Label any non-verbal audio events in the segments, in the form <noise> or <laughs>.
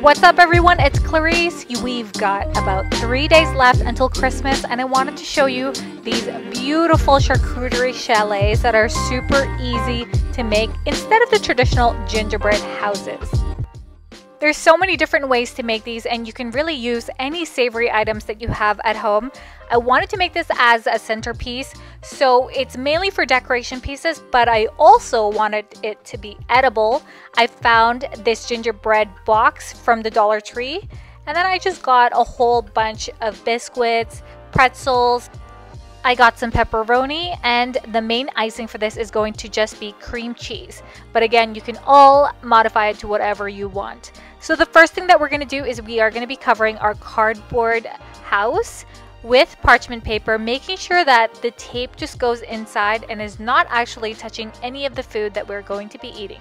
What's up everyone, it's Clarizz. We've got about three days left until Christmas and I wanted to show you these beautiful charcuterie chalets that are super easy to make instead of the traditional gingerbread houses. There's so many different ways to make these and you can really use any savory items that you have at home. I wanted to make this as a centerpiece, so it's mainly for decoration pieces, but I also wanted it to be edible. I found this gingerbread box from the Dollar Tree, and then I just got a whole bunch of biscuits, pretzels, I got some pepperoni and the main icing for this is going to just be cream cheese. But again, you can all modify it to whatever you want. So the first thing that we're going to do is we are going to be covering our cardboard house with parchment paper, making sure that the tape just goes inside and is not actually touching any of the food that we're going to be eating.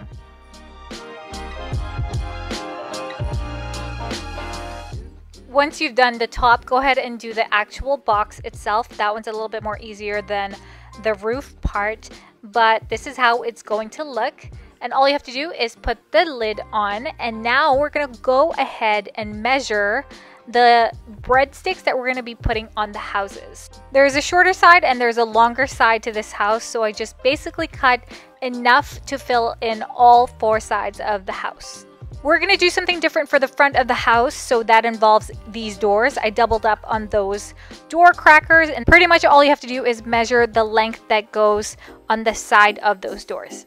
Once you've done the top, go ahead and do the actual box itself. That one's a little bit more easier than the roof part, but this is how it's going to look. And all you have to do is put the lid on. And now we're to go ahead and measure the breadsticks that we're to be putting on the houses. There's a shorter side and there's a longer side to this house. So I just basically cut enough to fill in all four sides of the house. We're to do something different for the front of the house, so that involves these doors. I doubled up on those door crackers, and pretty much all you have to do is measure the length that goes on the side of those doors.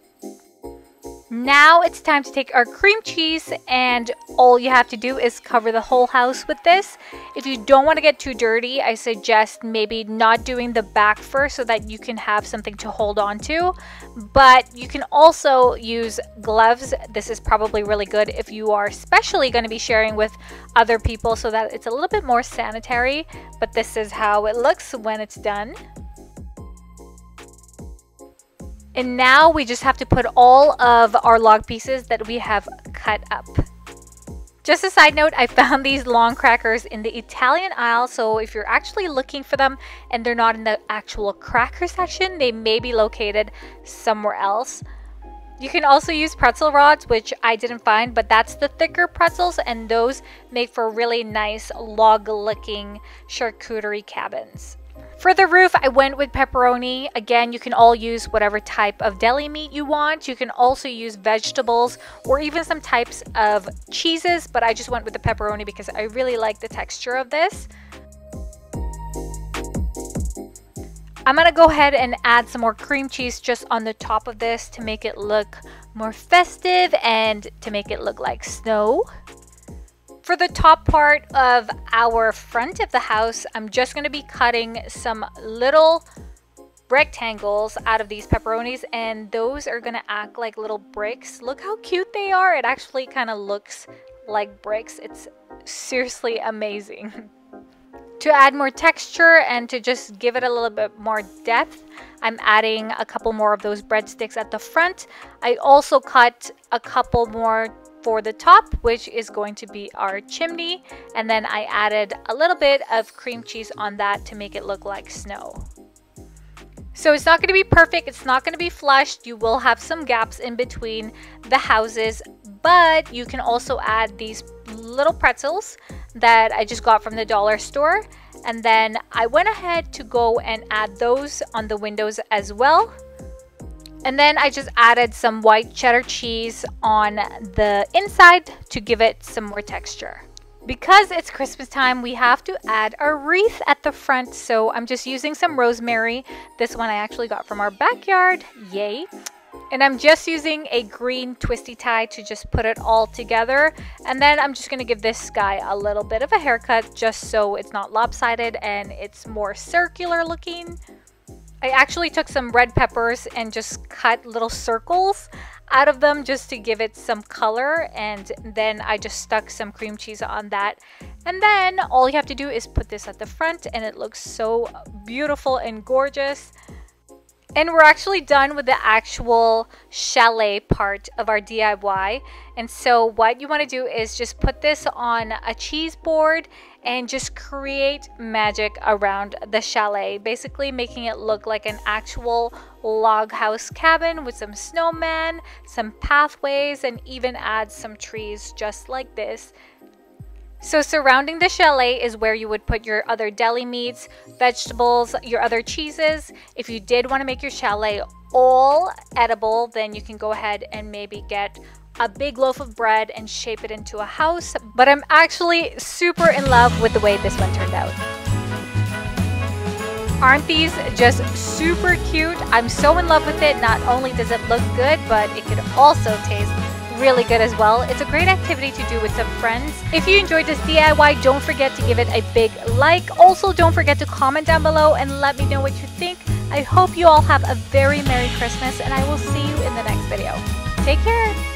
Now it's time to take our cream cheese and all you have to do is cover the whole house with this. If you don't want to get too dirty, I suggest maybe not doing the back first so that you can have something to hold on to. But you can also use gloves. This is probably really good if you are especially going to be sharing with other people so that it's a little bit more sanitary. But this is how it looks when it's done. And now we just have to put all of our log pieces that we have cut up. Just a side note, I found <laughs> these long crackers in the Italian aisle, so if you're actually looking for them and they're not in the actual cracker section, they may be located somewhere else. You can also use pretzel rods, which I didn't find, but that's the thicker pretzels, and those make for really nice log-looking charcuterie cabins. For the roof, I went with pepperoni. Again, you can all use whatever type of deli meat you want. You can also use vegetables or even some types of cheeses, but I just went with the pepperoni because I really like the texture of this. I'm gonna go ahead and add some more cream cheese just on the top of this to make it look more festive and to make it look like snow. For the top part of our front of the house, I'm just going to be cutting some little rectangles out of these pepperonis and those are going to act like little bricks. Look how cute they are. It actually kind of looks like bricks. It's seriously amazing. <laughs> to add more texture and to just give it a little bit more depth, I'm adding a couple more of those breadsticks at the front. I also cut a couple more for the top, which is going to be our chimney. And then I added a little bit of cream cheese on that to make it look like snow. So it's not going to be perfect. It's not going to be flushed. You will have some gaps in between the houses, but you can also add these little pretzels that I just got from the dollar store. And then I went ahead to go and add those on the windows as well. And then I just added some white cheddar cheese on the inside to give it some more texture. Because it's Christmas time, we have to add a wreath at the front. So I'm just using some rosemary. This one I actually got from our backyard. Yay. And I'm just using a green twisty tie to just put it all together. And then I'm just going to give this guy a little bit of a haircut just so it's not lopsided and it's more circular looking. I actually took some red peppers and just cut little circles out of them just to give it some color and then I just stuck some cream cheese on that. And then all you have to do is put this at the front and it looks so beautiful and gorgeous And we're actually done with the actual chalet part of our DIY. And so what you want to do is just put this on a cheese board and just create magic around the chalet, basically making it look like an actual log house cabin with some snowmen, some pathways, and even add some trees just like this so surrounding the chalet is where you would put your other deli meats, vegetables, your other cheeses. If you did want to make your chalet all edible, then you can go ahead and maybe get a big loaf of bread and shape it into a house. But I'm actually super in love with the way this one turned out. Aren't these just super cute? I'm so in love with it. Not only does it look good, but it could also taste really good as well. It's a great activity to do with some friends. If you enjoyed this DIY, don't forget to give it a big like. Also, don't forget to comment down below and let me know what you think. I hope you all have a very Merry Christmas and I will see you in the next video. Take care!